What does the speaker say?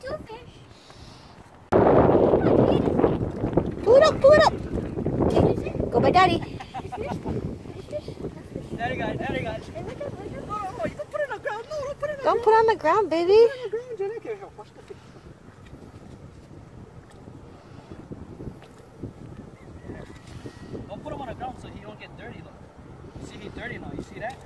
two fish. Pull it up, pull it up. Go by daddy. Daddy got daddy got don't put it on the ground. baby. Don't put him on the ground so he don't get dirty, look. See, he's dirty now. You see that?